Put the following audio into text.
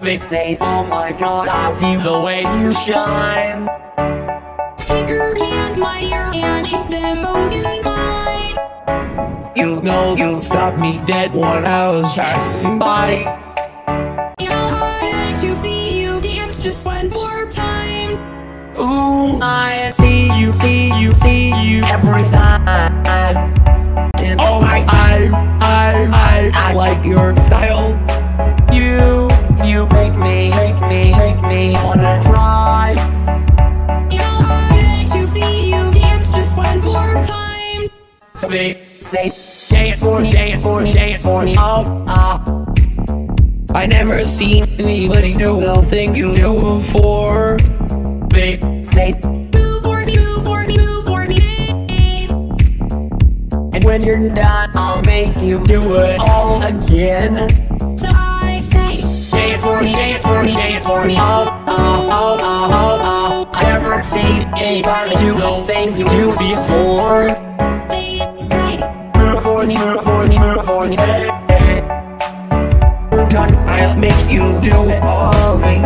They say, oh my god, I see the way you shine. Take your hand, my ear, and it's them both in mine. You know you stopped me dead when I was passing by. Know I like to see you dance just one more time. Ooh, I see you, see you, see you every time. And oh I, I, I, I, I like your style. They say, dance for me, dance for me, dance for me. Oh, ah. I never seen anybody do things you do before. They say, Move for me, move for me, move for me. and when you're done, I'll make you do it all again. So I say, Dance for me, dance for me, dance for me. Oh, oh, oh, oh, oh, oh. I never seen anybody do the things you do before. I'll make you do all we